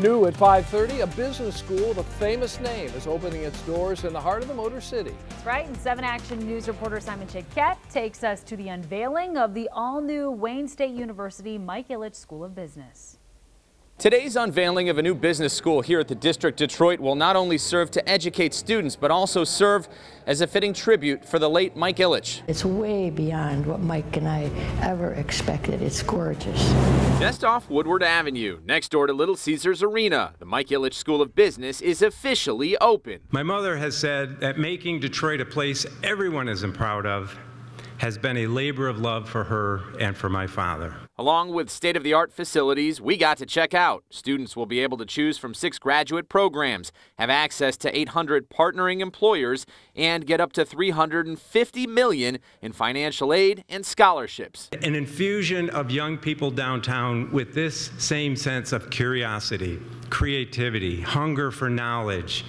New at 5:30, a business school with a famous name is opening its doors in the heart of the Motor City. That's right. And 7 Action News reporter Simon Shaykhet takes us to the unveiling of the all-new Wayne State University Mike Ilitch School of Business. Today's unveiling of a new business school here at the District Detroit will not only serve to educate students, but also serve as a fitting tribute for the late Mike Ilitch. It's way beyond what Mike and I ever expected. It's gorgeous. Just off Woodward Avenue, next door to Little Caesars Arena, the Mike Ilitch School of Business is officially open. My mother has said that making Detroit a place everyone isn't proud of has been a labor of love for her and for my father. Along with state of the art facilities we got to check out, students will be able to choose from six graduate programs, have access to 800 partnering employers, and get up to 350 million in financial aid and scholarships. An infusion of young people downtown with this same sense of curiosity, creativity, hunger for knowledge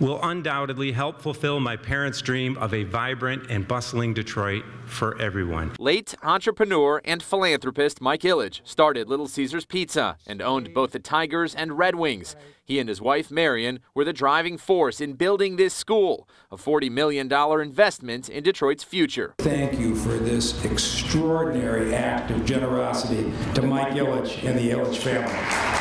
will undoubtedly help fulfill my parents' dream of a vibrant and bustling Detroit for everyone. Late entrepreneur and philanthropist Mike Ilitch started Little Caesars Pizza and owned both the Tigers and Red Wings. He and his wife Marian were the driving force in building this school, a $40 million investment in Detroit's future. Thank you for this extraordinary act of generosity to Mike Ilitch and the Ilitch family.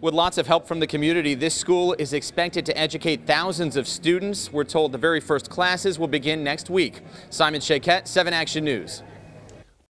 With lots of help from the community, this school is expected to educate thousands of students. We're told the very first classes will begin next week. Simon Shaykhet, 7 Action News.